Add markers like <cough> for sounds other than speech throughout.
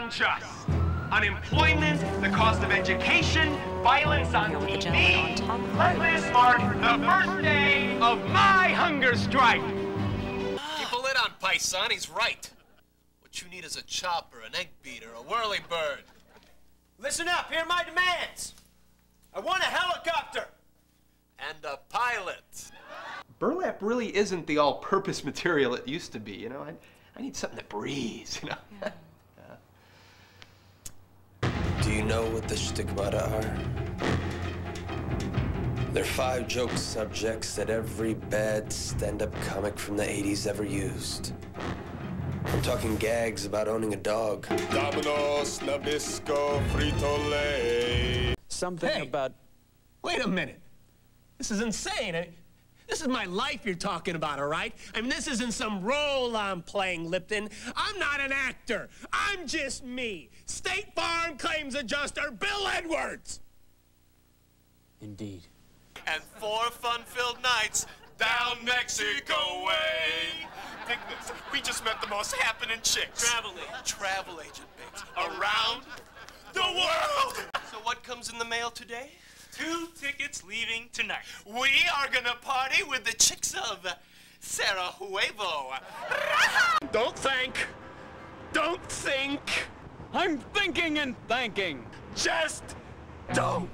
unjust. Unemployment, the cost of education, violence on the TV. gentleman on. Let this mark the first day of my hunger strike. Keep a lid on Paisan, he's right. What you need is a chopper, an egg beater, a whirly bird. Listen up, hear my demands. I want a helicopter. And a pilot. Burlap really isn't the all-purpose <laughs> material it used to be, you know? I, I need something that breathes, you know? Do what the stigmata are? They're five joke subjects that every bad stand-up comic from the 80s ever used. I'm talking gags about owning a dog. Domino's, Nabisco, Frito Lay. Something Hey. about Wait a minute. This is insane. I, this is my life you're talking about, all right? I mean, this isn't some role I'm playing, Lipton. I'm not an actor. I'm just me. State Farm Claims Adjuster Bill Edwards. indeed. And four fun-filled nights down Mexico way. Think. We just met the most happening chicks. Travel agent. Travel agent, babes. Around the world. So what comes in the mail today? Two tickets leaving tonight. We are gonna party with the chicks of Sarajevo. <laughs> Don't think. Don't think. I'm thinking and thanking. Just. Don't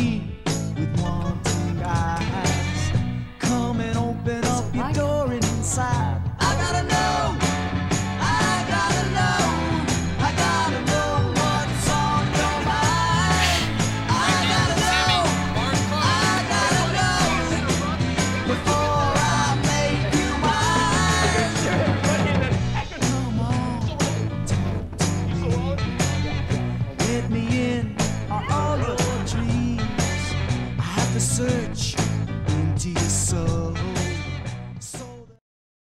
me search into your soul.